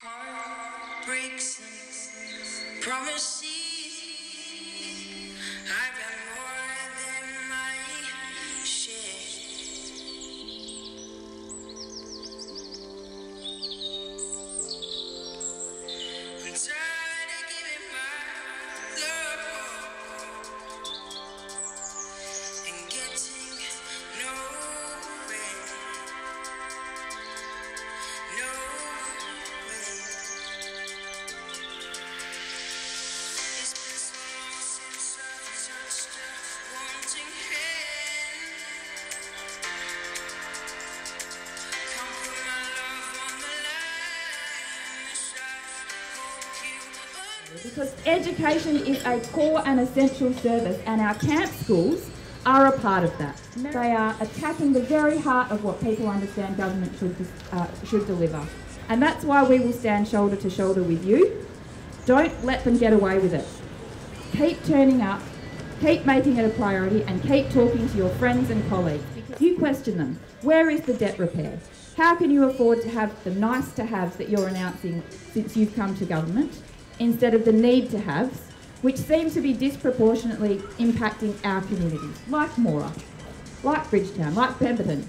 Heartbreaks and promises. I've because education is a core and essential service, and our camp schools are a part of that. They are attacking the very heart of what people understand government should, uh, should deliver. And that's why we will stand shoulder to shoulder with you. Don't let them get away with it. Keep turning up, keep making it a priority, and keep talking to your friends and colleagues. You question them. Where is the debt repair? How can you afford to have the nice to haves that you're announcing since you've come to government instead of the need to haves, which seem to be disproportionately impacting our communities, like Moora, like Bridgetown, like Pemberton?